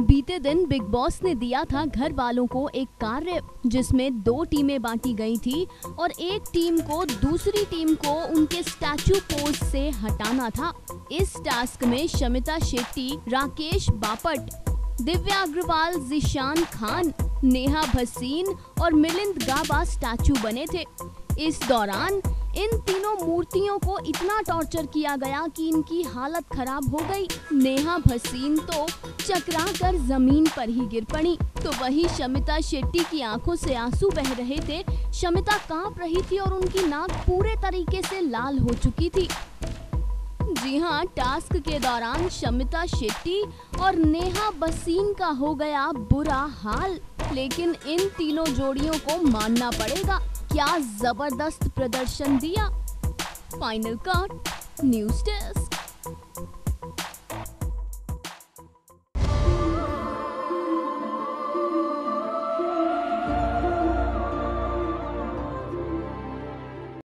बीते दिन big boss ने दिया था घर वालों को एक कार्य, जिसमें दो टीमें बांटी गई थी और एक टीम को दूसरी टीम को उनके स्टैचू पोज से हटाना था। इस टास्क में शमिता शेट्टी, राकेश बापट, दिव्या अग्रवाल, जिशान खान, नेहा भसीन और मिलिंद गाबा स्टैचू बने थे। इस दौरान इन तीनों मूर्तियों को इतना टॉर्चर किया गया कि इनकी हालत खराब हो गई। नेहा भसीन तो चकरा कर ज़मीन पर ही गिर पड़ी। तो वही शमिता शेट्टी की आँखों से आँसू बह रहे थे। शमिता काँप रही थी और उनकी नाक पूरे तरीके से लाल हो चुकी थी। जी हाँ टास्क के दौरान शमिता शेट्टी और नेहा बसीन का हो गया बुरा हाल। लेकिन इन तीनों जोड़ियों को मानना पड़ेगा। क्या ज़बरदस्त प्रदर्शन दिया? Final card news desk